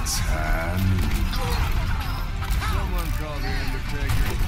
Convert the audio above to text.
It's Halloween. Someone call the Undertaker.